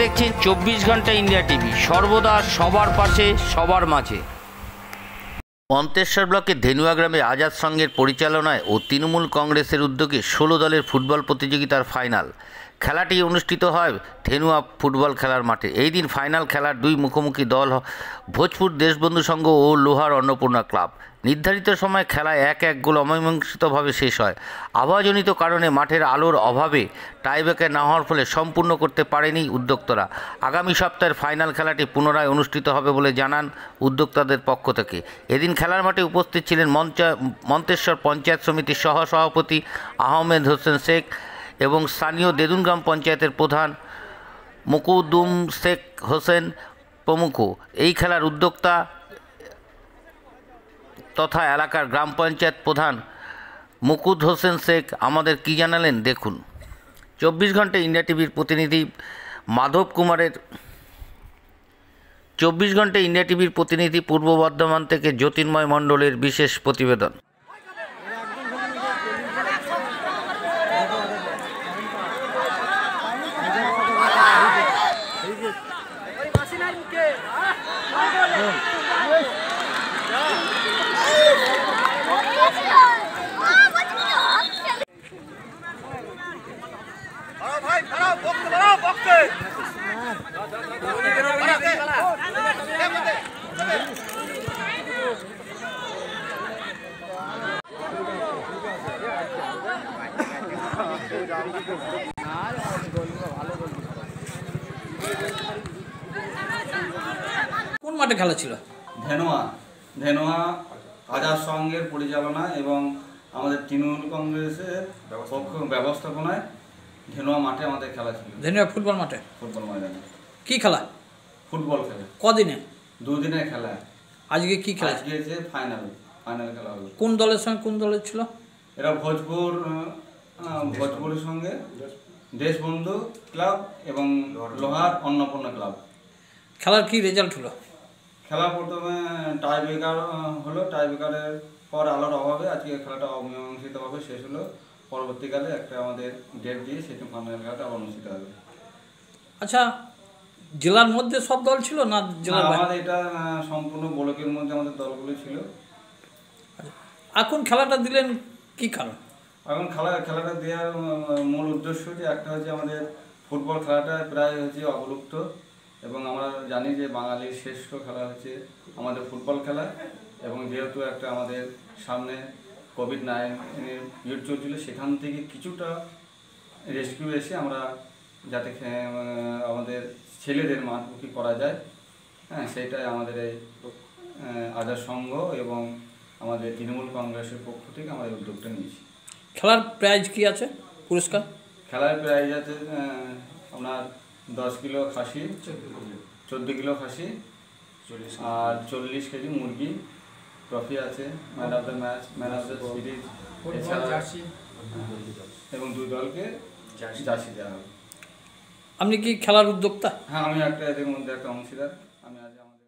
দেখছেন চব্বিশ ঘণ্টা ইন্ডিয়া টিভি। সর্বদা সবার পাশে, সবার মাঝে। অন্তেশ্বর ব্লকের ধেনুয়া গ্রামে আজাদ সংঘের পরিচালনায় ও তৃণমূল কংগ্রেসের উদ্যোগে ষোলো দলের ফুটবল প্রতিযোগিতার ফাইনাল। খেলাটি অনুষ্ঠিত হয় ধেনুয়া ফুটবল খেলার মাঠে। এই দিন ফাইনাল খেলার দুই মুখোমুখি দল ভোজপুর দেশবন্ধু সংঘ ও লোহার অন্নপূর্ণা ক্লাব। নির্ধারিত সময় খেলায় এক এক গোল অমীমাংসিতভাবে শেষ হয়। আবহাওয়াজনিত কারণে মাঠের আলোর অভাবে টাইব্রেকার না হওয়ার ফলে সম্পূর্ণ করতে পারেনি উদ্যোক্তারা। আগামী সপ্তাহের ফাইনাল খেলাটি পুনরায় অনুষ্ঠিত হবে বলে জানান উদ্যোক্তাদের পক্ষ থেকে। এদিন খেলার মাঠে উপস্থিত ছিলেন মঞ্চা- মন্তেশ্বর পঞ্চায়েত সমিতির সহ সভাপতি আহমেদ হোসেন শেখ এবং স্থানীয় দেদুনগ্রাম পঞ্চায়েতের প্রধান মুকুদুম শেখ হোসেন প্রমুখ। এই খেলার উদ্যোক্তা তথা এলাকার গ্রাম পঞ্চায়েত প্রধান মুকুদ হোসেন শেখ। আমাদের কি জানালেন দেখুন। চব্বিশ ঘণ্টা ইন্ডিয়া টিভির প্রতিনিধি মাধব কুমারের চব্বিশ ঘণ্টা ইন্ডিয়া টিভির প্রতিনিধি পূর্ব বর্ধমান থেকে জ্যোতির্ময় মণ্ডলের বিশেষ প্রতিবেদন। কোন মাঠে খেলা ছিল? ধেনোয়া। ধেনোয়া আজাদ সংঘের পরিচালনা এবং আমাদের তৃণমূল কংগ্রেসের পক্ষ ব্যবস্থাপনায় ধেনোয়া মাঠে আমাদের খেলা ছিল। ধেনুয়া ফুটবল মাঠে? ফুটবল ময়দানে। কি খেলা? ফুটবল খেলা। কদিনে? দুদিনের খেলা। আজকে কি খেলা? আজকে যে ফাইনাল ফাইনাল খেলা হলো কোন দলের সঙ্গে কোন দলের ছিল? এরা ভোজপুর ভোজপুরের সঙ্গে। দেশবন্ধু ক্লাব এবং লোহার অন্নপূর্ণা ক্লাব। খেলার কি রেজাল্ট হলো? খেলা প্রথমে টাই ব্রেকার হলো। টাই ব্রেকারের পর আলোর অভাবে আজকে খেলাটা অমীমাংসিতভাবে শেষ হলো। পরবর্তীকালে একটা আমাদের ডেট দিয়ে সেটি ফাইনাল খেলাটা আবার অনুষ্ঠিত হবে। আচ্ছা জেলার মধ্যে সব দল ছিল না জেলার আমাদের এটা সম্পূর্ণ ব্লকের মধ্যে আমাদের দলগুলো ছিল। এখন খেলাটা দিলেন কি কারণ? এখন খেলা খেলাটা দেওয়ার মূল উদ্দেশ্য যে একটা হচ্ছে আমাদের ফুটবল খেলাটা প্রায় হচ্ছে অবলুপ্ত এবং আমরা জানি যে বাঙালির শ্রেষ্ঠ খেলা হচ্ছে আমাদের ফুটবল খেলা এবং যেহেতু একটা আমাদের সামনে কোভিড নাইন্টিনের পিরিয়ড চলছিল সেখান থেকে কিছুটা রেস্কিউ এসে আমরা যাতে আমাদের ছেলেদের মাঠমুখী করা যায়। হ্যাঁ সেটাই আমাদের এই আজাদ সংঘ এবং আমাদের তৃণমূল কংগ্রেসের পক্ষ থেকে আমরা এই উদ্যোগটা নিয়েছি। খেলার প্রাইজ কি আছে? পুরস্কার? খেলার প্রাইজ আছে আপনার দশ কিলো খাসি চোদ্দ কিলো। খাসি আর চল্লিশ কেজি মুরগি। ট্রফি আছে man of the match man of the series এবং দুই দলকে জার্সি। দেওয়া হবে। আপনি কি খেলার উদ্যোক্তা? হ্যাঁ আমি একটা এদের মধ্যে একটা অংশীদার। আমি আজ আমাদের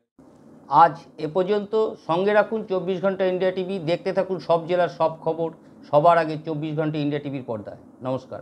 আজ এ পর্যন্ত সঙ্গে রাখুন চব্বিশ ঘণ্টা ইন্ডিয়া টিভি। দেখতে থাকুন সব জেলার সব খবর সবার আগে চব্বিশ ঘণ্টা ইন্ডিয়া টিভির পর্দায়। নমস্কার।